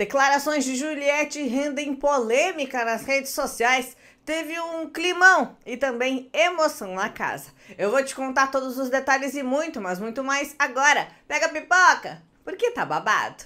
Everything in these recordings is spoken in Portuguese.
Declarações de Juliette rendem polêmica nas redes sociais. Teve um climão e também emoção na casa. Eu vou te contar todos os detalhes e muito, mas muito mais agora. Pega a pipoca, porque tá babado.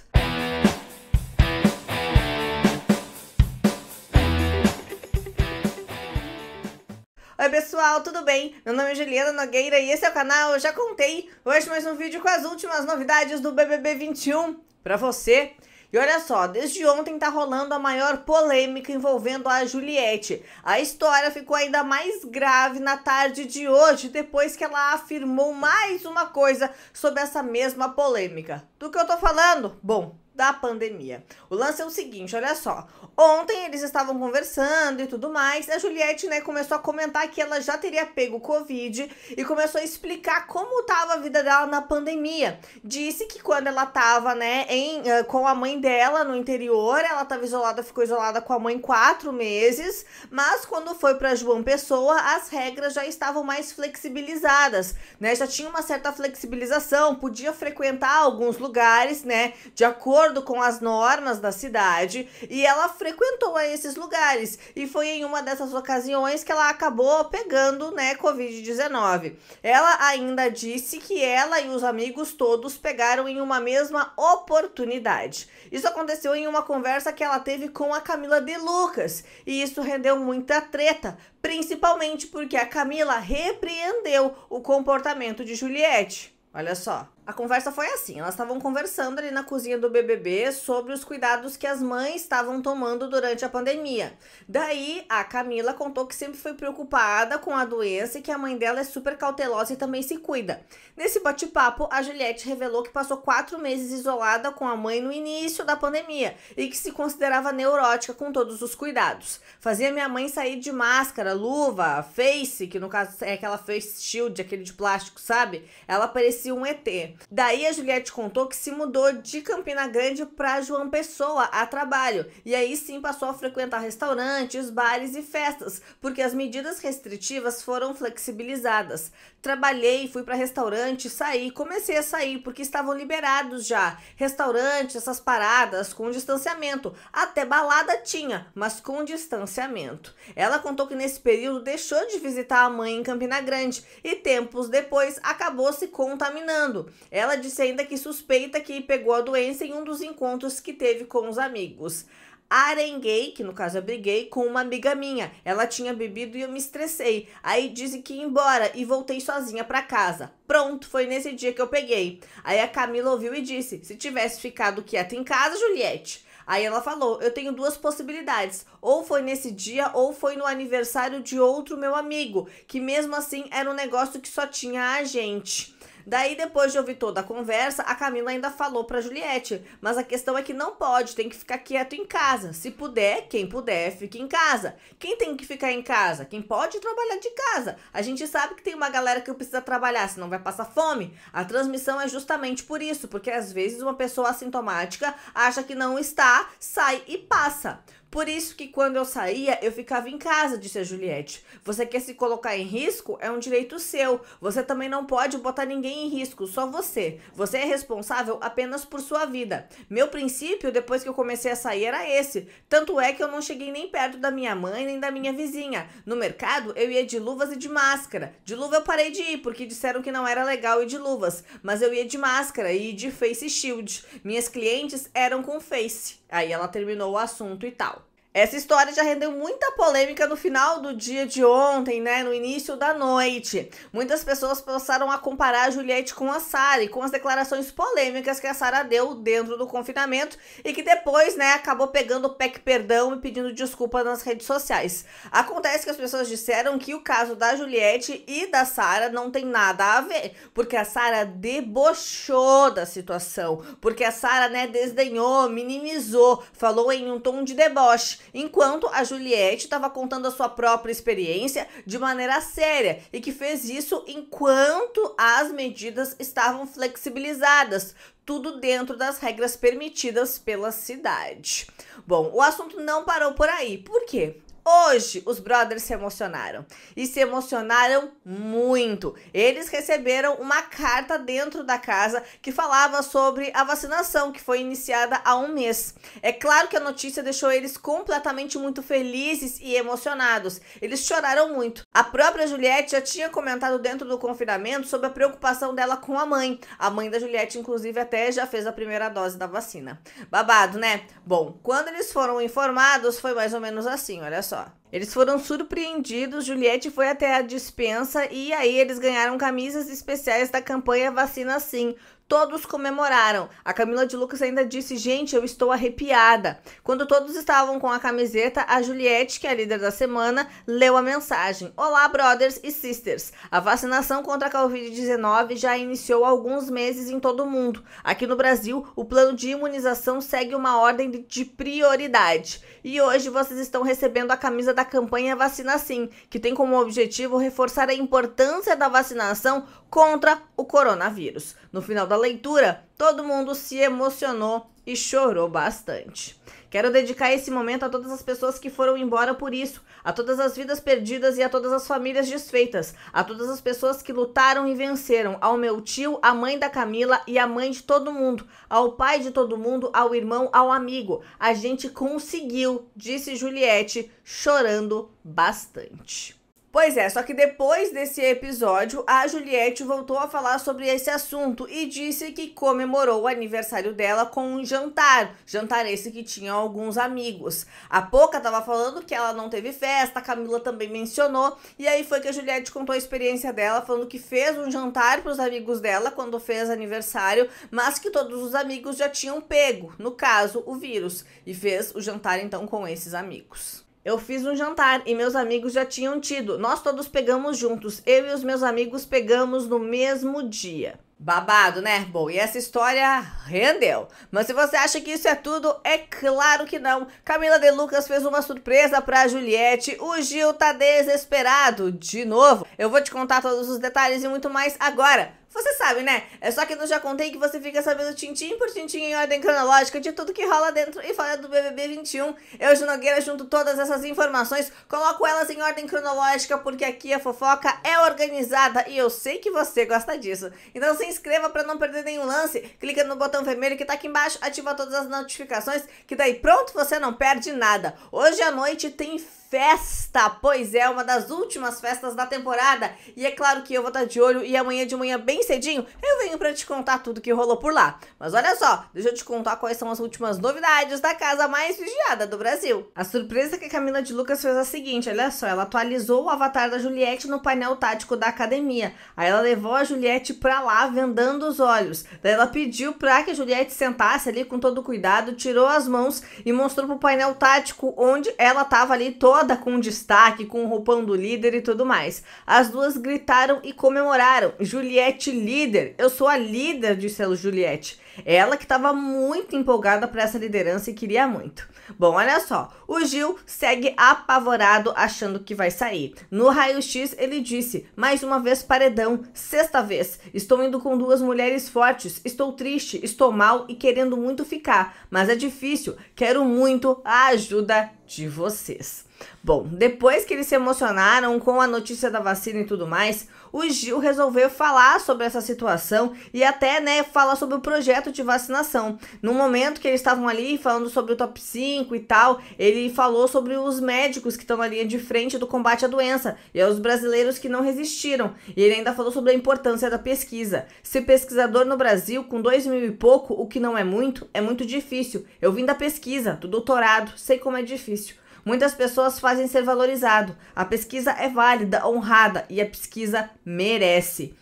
Oi pessoal, tudo bem? Meu nome é Juliana Nogueira e esse é o canal Eu Já Contei. Hoje mais um vídeo com as últimas novidades do BBB 21 para você. E olha só, desde ontem tá rolando a maior polêmica envolvendo a Juliette. A história ficou ainda mais grave na tarde de hoje, depois que ela afirmou mais uma coisa sobre essa mesma polêmica. Do que eu tô falando? Bom, da pandemia. O lance é o seguinte, olha só. Ontem eles estavam conversando e tudo mais. A Juliette, né, começou a comentar que ela já teria pego Covid e começou a explicar como estava a vida dela na pandemia. Disse que quando ela estava, né, em, uh, com a mãe dela no interior, ela estava isolada, ficou isolada com a mãe quatro meses, mas quando foi para João Pessoa, as regras já estavam mais flexibilizadas, né? Já tinha uma certa flexibilização, podia frequentar alguns lugares, né, de acordo com as normas da cidade, e ela frequentou esses lugares. E foi em uma dessas ocasiões que ela acabou pegando, né, Covid-19. Ela ainda disse que ela e os amigos todos pegaram em uma mesma oportunidade. Isso aconteceu em uma conversa que ela teve com a Camila de Lucas. E isso rendeu muita treta, principalmente porque a Camila repreendeu o comportamento de Juliette. Olha só. A conversa foi assim: elas estavam conversando ali na cozinha do BBB sobre os cuidados que as mães estavam tomando durante a pandemia. Daí a Camila contou que sempre foi preocupada com a doença e que a mãe dela é super cautelosa e também se cuida. Nesse bate-papo, a Juliette revelou que passou quatro meses isolada com a mãe no início da pandemia e que se considerava neurótica com todos os cuidados. Fazia minha mãe sair de máscara, luva, face, que no caso é aquela face shield, aquele de plástico, sabe? Ela parecia um ET. Daí a Juliette contou que se mudou de Campina Grande para João Pessoa a trabalho e aí sim passou a frequentar restaurantes, bares e festas, porque as medidas restritivas foram flexibilizadas. Trabalhei, fui para restaurante, saí, comecei a sair porque estavam liberados já. Restaurantes, essas paradas com distanciamento, até balada tinha, mas com distanciamento. Ela contou que nesse período deixou de visitar a mãe em Campina Grande e tempos depois acabou se contaminando. Ela disse ainda que suspeita que pegou a doença em um dos encontros que teve com os amigos. Arenguei, que no caso eu briguei, com uma amiga minha. Ela tinha bebido e eu me estressei. Aí disse que ia embora e voltei sozinha para casa. Pronto, foi nesse dia que eu peguei. Aí a Camila ouviu e disse: Se tivesse ficado quieta em casa, Juliette. Aí ela falou: Eu tenho duas possibilidades. Ou foi nesse dia, ou foi no aniversário de outro meu amigo, que mesmo assim era um negócio que só tinha a gente. Daí, depois de ouvir toda a conversa, a Camila ainda falou pra Juliette: Mas a questão é que não pode, tem que ficar quieto em casa. Se puder, quem puder, fique em casa. Quem tem que ficar em casa? Quem pode trabalhar de casa. A gente sabe que tem uma galera que precisa trabalhar, senão vai passar fome. A transmissão é justamente por isso, porque às vezes uma pessoa assintomática acha que não está, sai e passa. Por isso que quando eu saía, eu ficava em casa, disse a Juliette. Você quer se colocar em risco? É um direito seu. Você também não pode botar ninguém em risco, só você. Você é responsável apenas por sua vida. Meu princípio, depois que eu comecei a sair, era esse. Tanto é que eu não cheguei nem perto da minha mãe nem da minha vizinha. No mercado, eu ia de luvas e de máscara. De luva eu parei de ir, porque disseram que não era legal ir de luvas. Mas eu ia de máscara e de face shield. Minhas clientes eram com face. Aí ela terminou o assunto e tal. Essa história já rendeu muita polêmica no final do dia de ontem, né? No início da noite. Muitas pessoas passaram a comparar a Juliette com a Sara e com as declarações polêmicas que a Sara deu dentro do confinamento e que depois, né, acabou pegando o PEC perdão e pedindo desculpa nas redes sociais. Acontece que as pessoas disseram que o caso da Juliette e da Sara não tem nada a ver, porque a Sara debochou da situação, porque a Sara, né, desdenhou, minimizou, falou em um tom de deboche enquanto a Juliette estava contando a sua própria experiência de maneira séria e que fez isso enquanto as medidas estavam flexibilizadas, tudo dentro das regras permitidas pela cidade. Bom, o assunto não parou por aí. Por quê? Hoje os brothers se emocionaram. E se emocionaram muito. Eles receberam uma carta dentro da casa que falava sobre a vacinação que foi iniciada há um mês. É claro que a notícia deixou eles completamente muito felizes e emocionados. Eles choraram muito. A própria Juliette já tinha comentado dentro do confinamento sobre a preocupação dela com a mãe. A mãe da Juliette, inclusive, até já fez a primeira dose da vacina. Babado, né? Bom, quando eles foram informados, foi mais ou menos assim, olha só. Eles foram surpreendidos, Juliette foi até a dispensa e aí eles ganharam camisas especiais da campanha Vacina Sim. Todos comemoraram. A Camila de Lucas ainda disse: Gente, eu estou arrepiada. Quando todos estavam com a camiseta, a Juliette, que é a líder da semana, leu a mensagem: Olá, brothers e sisters. A vacinação contra a Covid-19 já iniciou há alguns meses em todo o mundo. Aqui no Brasil, o plano de imunização segue uma ordem de prioridade. E hoje vocês estão recebendo a camisa da campanha Vacina Sim, que tem como objetivo reforçar a importância da vacinação contra o coronavírus. No final da leitura, todo mundo se emocionou e chorou bastante. Quero dedicar esse momento a todas as pessoas que foram embora por isso, a todas as vidas perdidas e a todas as famílias desfeitas, a todas as pessoas que lutaram e venceram, ao meu tio, a mãe da Camila e a mãe de todo mundo, ao pai de todo mundo, ao irmão, ao amigo. A gente conseguiu, disse Juliette, chorando bastante. Pois é, só que depois desse episódio, a Juliette voltou a falar sobre esse assunto e disse que comemorou o aniversário dela com um jantar. Jantar esse que tinha alguns amigos. A Poca tava falando que ela não teve festa, a Camila também mencionou. E aí foi que a Juliette contou a experiência dela, falando que fez um jantar para os amigos dela quando fez aniversário, mas que todos os amigos já tinham pego, no caso, o vírus. E fez o jantar então com esses amigos. Eu fiz um jantar e meus amigos já tinham tido. Nós todos pegamos juntos. Eu e os meus amigos pegamos no mesmo dia. Babado, né? Bom, e essa história rendeu. Mas se você acha que isso é tudo, é claro que não. Camila De Lucas fez uma surpresa pra Juliette. O Gil tá desesperado de novo. Eu vou te contar todos os detalhes e muito mais agora. Você sabe, né? É só que eu já contei que você fica sabendo tintim por tintim em ordem cronológica de tudo que rola dentro e fora do BBB 21. Eu, Nogueira, junto todas essas informações, coloco elas em ordem cronológica porque aqui a fofoca é organizada e eu sei que você gosta disso. Então se inscreva para não perder nenhum lance, clica no botão vermelho que tá aqui embaixo, ativa todas as notificações, que daí pronto você não perde nada. Hoje à noite tem festa, pois é, uma das últimas festas da temporada. E é claro que eu vou estar de olho e amanhã de manhã, bem cedinho, eu venho para te contar tudo que rolou por lá. Mas olha só, deixa eu te contar quais são as últimas novidades da casa mais vigiada do Brasil. A surpresa que a Camila de Lucas fez é a seguinte: olha só, ela atualizou o avatar da Juliette no painel tático da academia. Aí ela levou a Juliette pra lá, vendando os olhos. Daí ela pediu pra que a Juliette sentasse ali com todo cuidado, tirou as mãos e mostrou pro painel tático onde ela tava ali toda toda com destaque, com o roupão do líder e tudo mais. As duas gritaram e comemoraram. Juliette líder. Eu sou a líder, disse a Juliette. Ela que estava muito empolgada para essa liderança e queria muito. Bom, olha só. O Gil segue apavorado achando que vai sair. No raio-x ele disse: "Mais uma vez paredão, sexta vez. Estou indo com duas mulheres fortes. Estou triste, estou mal e querendo muito ficar, mas é difícil. Quero muito a ajuda de vocês." Bom, depois que eles se emocionaram com a notícia da vacina e tudo mais, o Gil resolveu falar sobre essa situação e até, né, falar sobre o projeto de vacinação. No momento que eles estavam ali falando sobre o top 5 e tal, ele falou sobre os médicos que estão na linha de frente do combate à doença e os brasileiros que não resistiram. E ele ainda falou sobre a importância da pesquisa. Ser pesquisador no Brasil com dois mil e pouco, o que não é muito, é muito difícil. Eu vim da pesquisa, do doutorado, sei como é difícil. Muitas pessoas fazem ser valorizado. A pesquisa é válida, honrada e a pesquisa merece.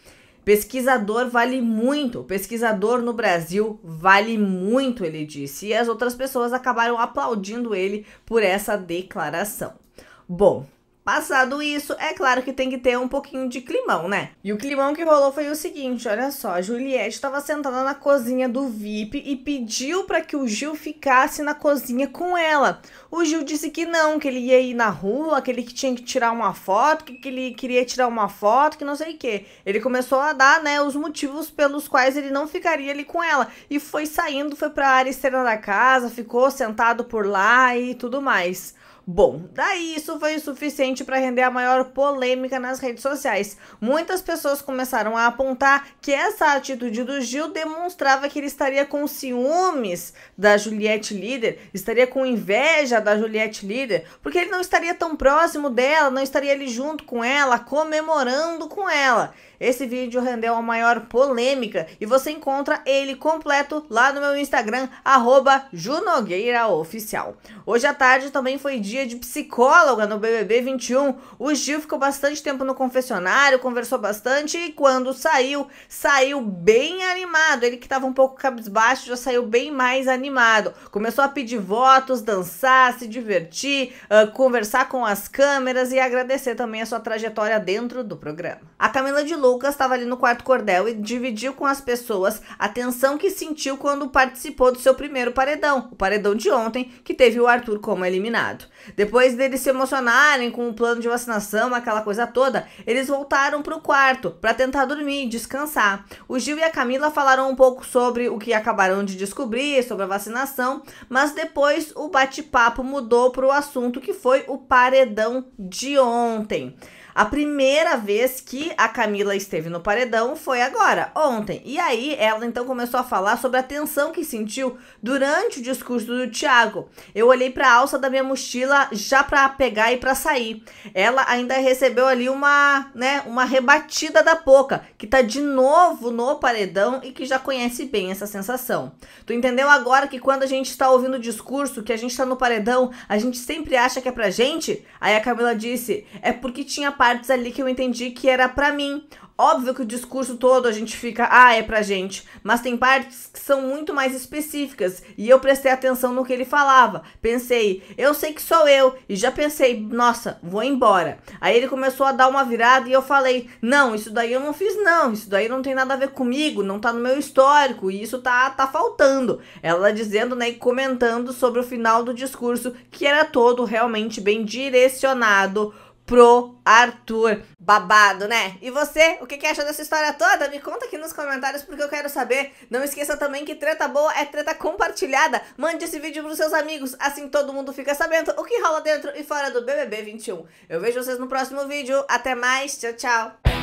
Pesquisador vale muito. Pesquisador no Brasil vale muito, ele disse. E as outras pessoas acabaram aplaudindo ele por essa declaração. Bom, Passado isso, é claro que tem que ter um pouquinho de climão, né? E o climão que rolou foi o seguinte, olha só, a Juliette estava sentada na cozinha do VIP e pediu para que o Gil ficasse na cozinha com ela. O Gil disse que não, que ele ia ir na rua, que ele tinha que tirar uma foto, que, ele queria tirar uma foto, que não sei o que. Ele começou a dar, né, os motivos pelos quais ele não ficaria ali com ela e foi saindo, foi para a área externa da casa, ficou sentado por lá e tudo mais. Bom, daí isso foi o suficiente para render a maior polêmica nas redes sociais. Muitas pessoas começaram a apontar que essa atitude do Gil demonstrava que ele estaria com ciúmes da Juliette Líder, estaria com inveja da Juliette Líder, porque ele não estaria tão próximo dela, não estaria ali junto com ela, comemorando com ela. Esse vídeo rendeu a maior polêmica e você encontra ele completo lá no meu Instagram, junogueiraoficial. Hoje à tarde também foi dia de psicóloga no BBB 21. O Gil ficou bastante tempo no confessionário, conversou bastante e quando saiu, saiu bem animado. Ele que estava um pouco cabisbaixo já saiu bem mais animado. Começou a pedir votos, dançar, se divertir, uh, conversar com as câmeras e agradecer também a sua trajetória dentro do programa. A Camila de Lu Lucas estava ali no quarto cordel e dividiu com as pessoas a tensão que sentiu quando participou do seu primeiro paredão, o paredão de ontem, que teve o Arthur como eliminado. Depois deles se emocionarem com o plano de vacinação, aquela coisa toda, eles voltaram para o quarto para tentar dormir, descansar. O Gil e a Camila falaram um pouco sobre o que acabaram de descobrir, sobre a vacinação, mas depois o bate-papo mudou para o assunto que foi o paredão de ontem. A primeira vez que a Camila esteve no paredão foi agora, ontem. E aí ela então começou a falar sobre a tensão que sentiu durante o discurso do Thiago. Eu olhei para a alça da minha mochila já para pegar e para sair. Ela ainda recebeu ali uma, né, uma rebatida da Poca, que tá de novo no paredão e que já conhece bem essa sensação. Tu entendeu agora que quando a gente está ouvindo o discurso, que a gente tá no paredão, a gente sempre acha que é pra gente? Aí a Camila disse: "É porque tinha partes ali que eu entendi que era para mim. Óbvio que o discurso todo a gente fica, ah, é pra gente, mas tem partes que são muito mais específicas e eu prestei atenção no que ele falava. Pensei, eu sei que sou eu e já pensei, nossa, vou embora. Aí ele começou a dar uma virada e eu falei, não, isso daí eu não fiz não, isso daí não tem nada a ver comigo, não tá no meu histórico e isso tá tá faltando. Ela dizendo, né, e comentando sobre o final do discurso que era todo realmente bem direcionado pro Arthur. Babado, né? E você, o que, que acha dessa história toda? Me conta aqui nos comentários porque eu quero saber. Não esqueça também que treta boa é treta compartilhada. Mande esse vídeo pros seus amigos, assim todo mundo fica sabendo o que rola dentro e fora do BBB 21. Eu vejo vocês no próximo vídeo. Até mais, tchau, tchau.